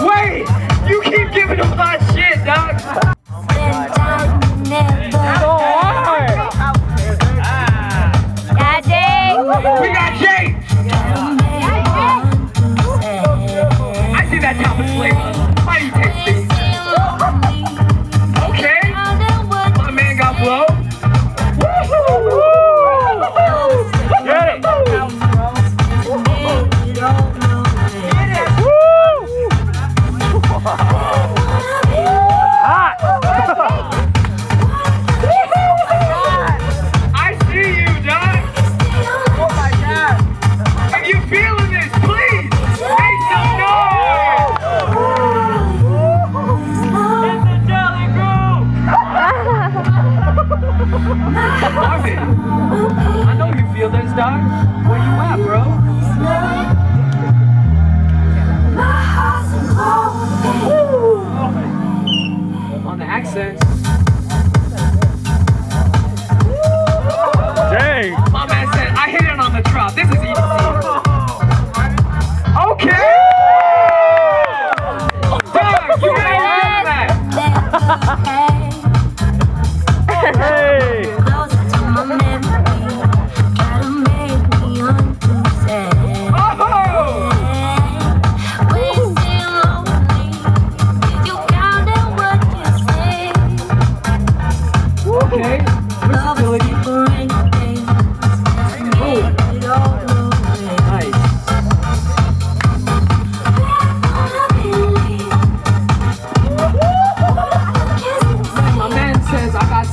Wait! You keep giving him hot shit, dog! We got Jay! I know you feel this, dog.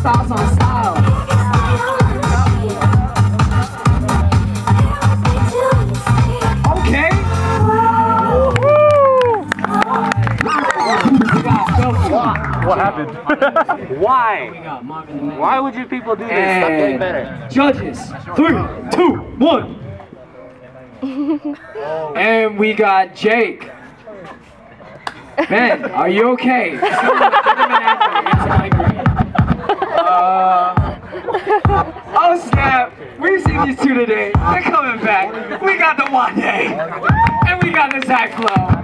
Styles on style. Okay. We got Filthy. What happened? Why? We got Marvin the Man. Why would you people do this? Stop getting better. Eh. judges, three, two, one. and we got Jake. Man, are you okay? these two today. They're coming back. We got the Wande, and we got the Zach Flow.